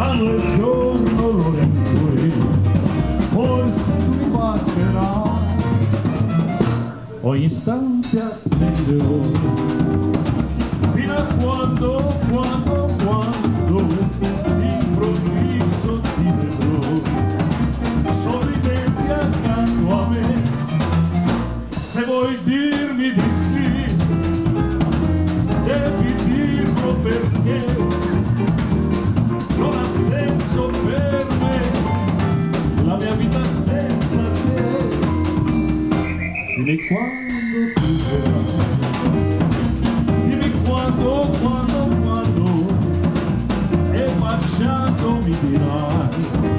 l'anno e il giorno l'ora in cui forse mi bacerai ogni istante attenderò fino a quando, quando, quando improvviso ti vedrò. Sorridenti accanto a me se vuoi dirmi di sì senza te dimmi quando tu verrai dimmi quando, quando, quando e baciando mi dirai